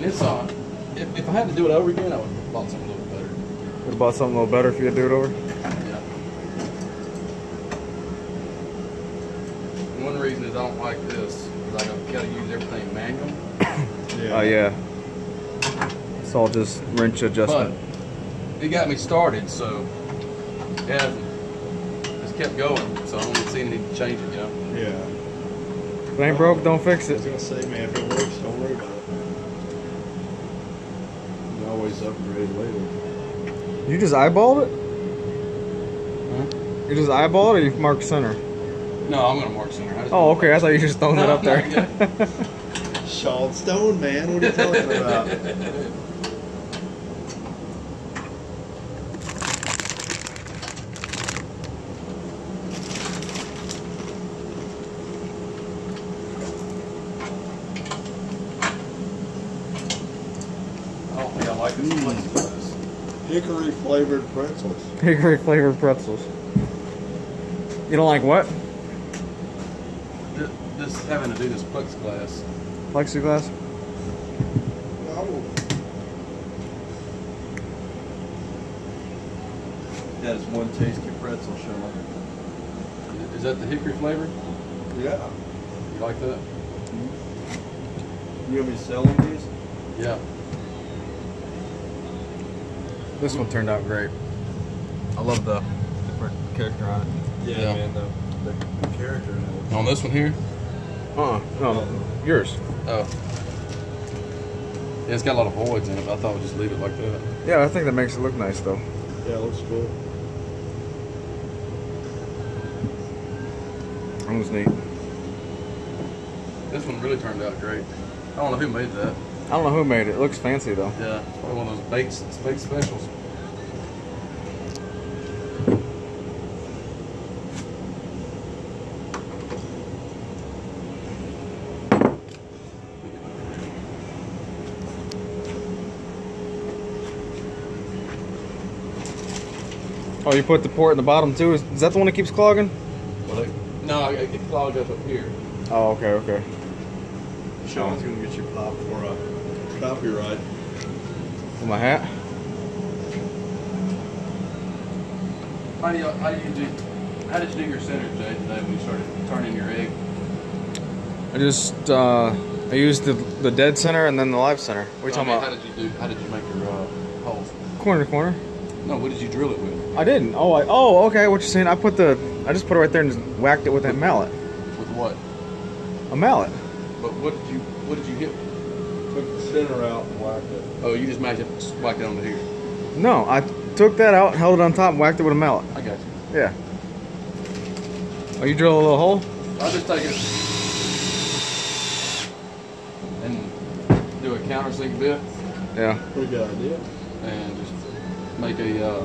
mean, it's uh, if, if I had to do it over again, I would have bought something a little better. Would have bought something a little better if you had to do it over. Yeah. One reason is I don't like this because I got to use everything manual. Oh yeah. It's all just wrench But adjustment. it got me started, so it hasn't. Just kept going, so I don't see any need to change it, you know. Yeah. if it ain't broke, don't fix I was gonna say, man, if it works, don't worry about it. You always upgrade later. You just eyeballed it? Huh? You just eyeballed it or you marked center? No, I'm gonna mark center. Oh, okay. I thought you just throwing it up there. no, Shawn Stone, man, what are you talking about? I don't think I like this plexiglass. Hickory flavored pretzels. Hickory flavored pretzels. You don't like what? Th- This having to do this plexiglass. Plexiglass? That is one tasty pretzel, Shawn. Is that the hickory flavor? Yeah. You like that? You gonna be selling these? Yeah. This one turned out great. I love the different character on it. Yeah. man, the, the, the character in it. On this one here? Uh-uh. No, yours. Oh. Yeah, it's got a lot of voids in it, but I thought we'd just leave it like that. Yeah, I think that makes it look nice though. Yeah, it looks cool. That was neat. This one really turned out great. I don't know who made that. I don't know who made it. It looks fancy though. Yeah, probably one of those baked, baked specials. Oh, you put the port in the bottom too? Is, is that the one that keeps clogging? Well, they, no, I get clogged up up here. Oh, okay, okay. Shawn's gonna get you popped for a copyright. With my hat? How do you, how do you do, how did you do your center, Jay, today when you started turning your egg? I just uh, I used the the dead center and then the live center. What are you No, I talking mean, about? How did you do, how did you make your uh, holes? Corner to corner. No, what did you drill it with? I didn't. Oh, I, oh, okay. What you're saying? I put the I just put it right there and just whacked it with that mallet. With what? A mallet. But what did you, what did you hit? Took the center out and whacked it. Oh, you just matched it, whacked it onto here. No, I took that out, held it on top, and whacked it with a mallet. I got you. Yeah. Oh, you drill a little hole? I'll just take it and do a countersink bit Yeah. Pretty good idea. and just make a, uh,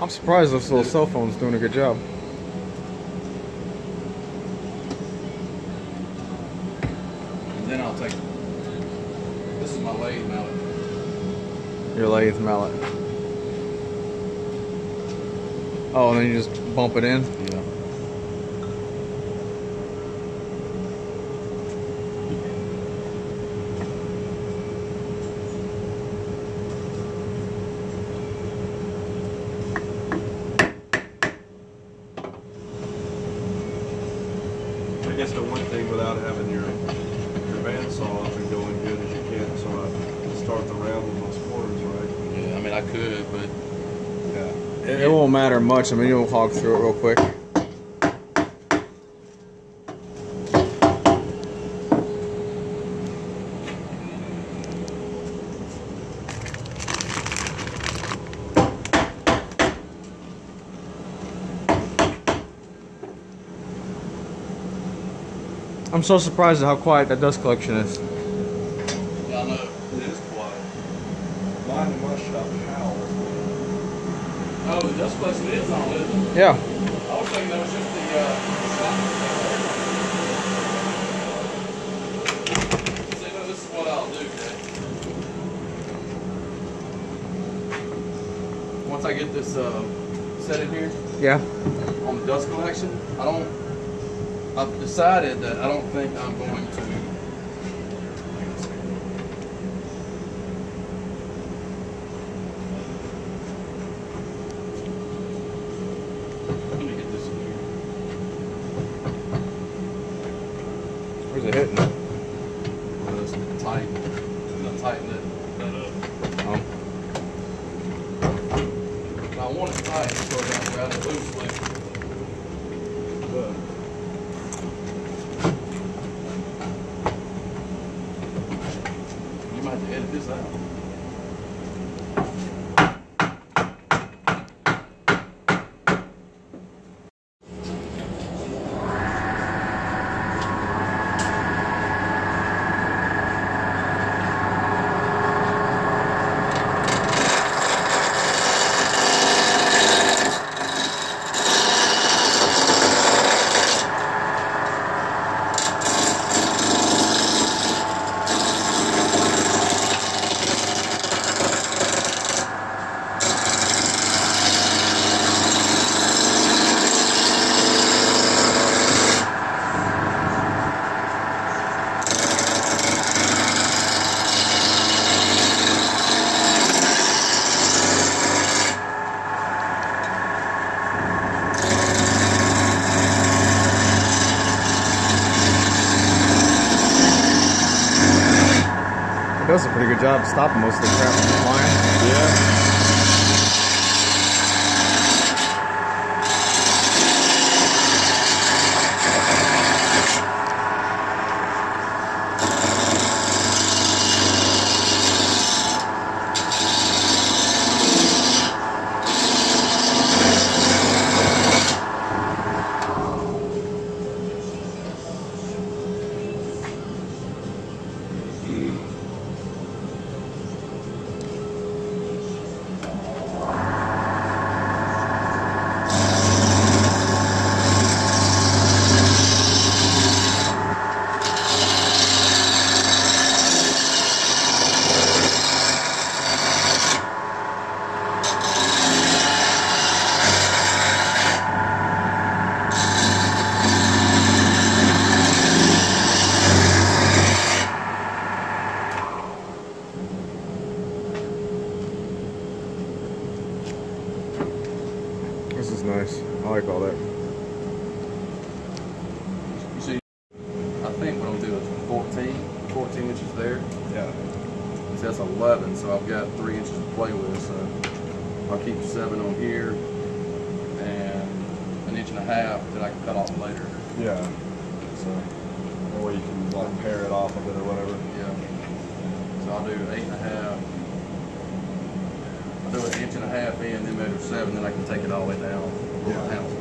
I'm surprised this little cell phone's doing a good job. and then I'll take, this is my lathe mallet. Your lathe mallet. Oh, and then you just bump it in. Yeah. I guess the one thing without having your your bandsaw up and going good is you can't sort of start the round with those corners, right? Yeah, I could, but Yeah. It, it won't matter much. I mean, you'll hog through it real quick. I'm so surprised at how quiet that dust collection is. yeah, I know. It is quiet. Mine in my shop. Oh, the dust collection is on, isn't it? Yeah. I was thinking that was just the, uh, See, no, this is what I'll do, Jay. Once I get this, uh, set in here Yeah. on the dust collection, I don't, I've decided that I don't think I'm going to got it loosely. But You might have to edit this out. It does a stopping most of the crap from flying. yeah. This is nice. I like all that. You see, I think what I'm doing is 14, 14 inches there. Yeah. So that's 11, so I've got three inches to play with. So I'll keep seven on here and an inch and a half that I can cut off later. Yeah. So Or you can like pare it off of it or whatever. Yeah. So I'll do eight and a half. I'll do an inch and a half in, then measure seven, then I can take it all the way down. Yeah.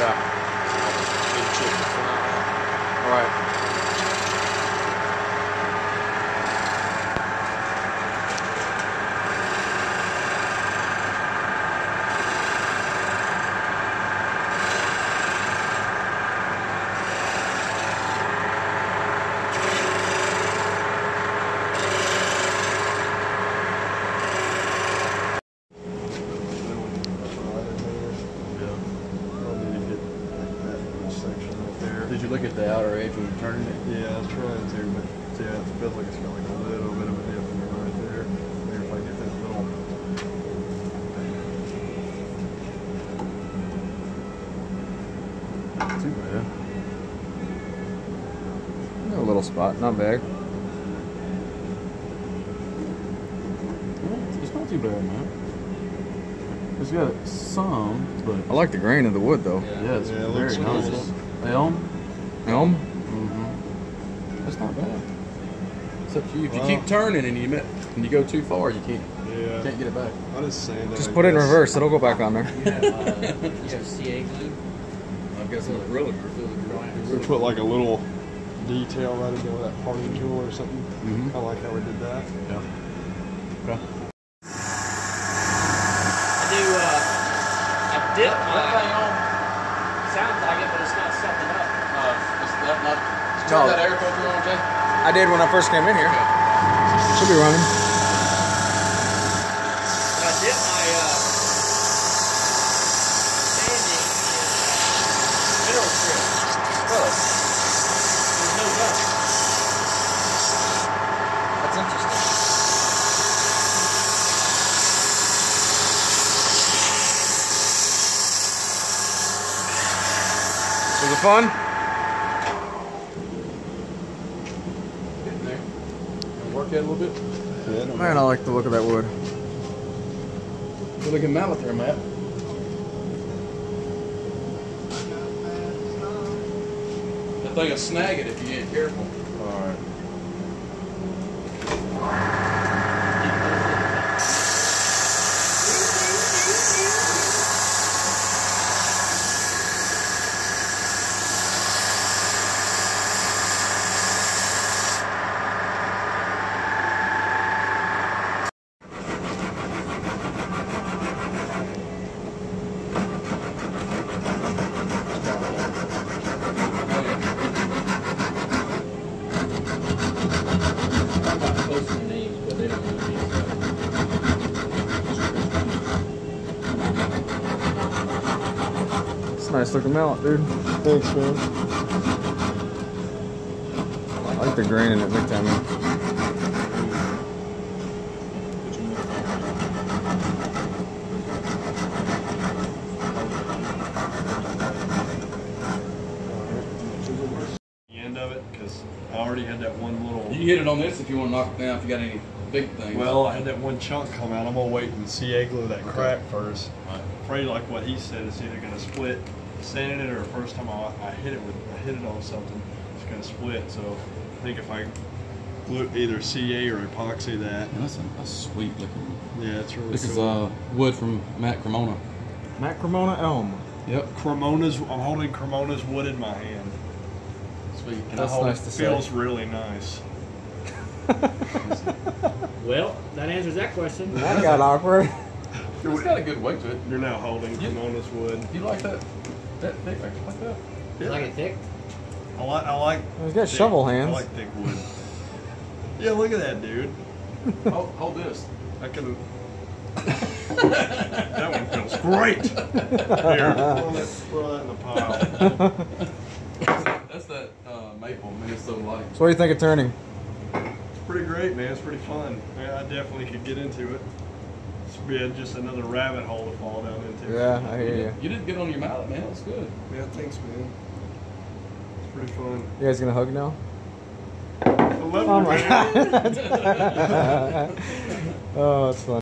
Yeah. So all those big chips that fly out. Right. Did you look at the outer edge when you turned it? Yeah, I was trying to, but yeah, it feels like it's got like a little bit of a dip in there right there. Maybe if I get that little. Not too bad. A little spot, not big. It's not too bad, man. It's got some, but I like the grain of the wood though. yeah, it's Yeah, it very looks nice. nice. Elm. Elm? Mm-hmm. That's not bad. It's up to you. If you Wow. keep turning and you met, and you go too far, you can't Yeah. can't get it back. I just saying that. Just I put it in guess. reverse, it'll go back on there. You have, uh, you have CA glue? I guess it's really We put like a little detail right into that parting tool or something. Mhm. I like how we did that. Yeah. Okay. I do, uh, I dip my, sounds like it, but it's not sucking up. Not? Did No. that air filter on, Jay? I did when I first came in here. Should be running. When I dip my, uh, sanding in mineral strip, there's no dust. That's interesting. Was it fun? Getting there. Gonna work that a little bit. Yeah, Man, I like the look of that wood. Good looking mallet there, Matt. That thing will snag it if you ain't careful. All right. I'm not posting names, but they don't know me, so. It's a nice looking mallet, dude. Thanks, man. I like the grain in it big time. man. The end of it, because I already had that one little. You can hit it on this if you want to knock it down. If you got any big things. Well, I had that one chunk come out. I'm gonna wait and see CA glue that crack first. Right. Afraid like what he said, it's either gonna split sanding it or first time I, I hit it with I hit it on something, it's gonna split. So I think if I glue either CA or epoxy that, And that's a, that's sweet looking. yeah, it's really This is uh wood from Matt Cremona. Matt Cremona Elm. Yep. Cremona's. I'm holding Cremona's wood in my hand, Sweet. and That's I hold nice it to say. feels really nice. Well, that answers that question. That got awkward. It's got a good weight to it. You're now holding You- Cremona's wood. Do you like that? That thick like, like that? You like it thick? I like. I like. He's got thick- shovel hands. I like thick wood. yeah, look at that, dude. hold, hold this. I can. that one feels great. Here, throw that, throw that in the pile. That's that uh, maple Minnesota light. So what do you think of turning? It's pretty great, man. It's pretty fun. I, I definitely could get into it. It's be a- just another rabbit hole to fall down into. Yeah, I You hear you. did, you did good on your mallet, man. That's good. Yeah, thanks, man. It's pretty fun. You guys gonna hug now? I love Oh you, my man. god. oh, that's fun.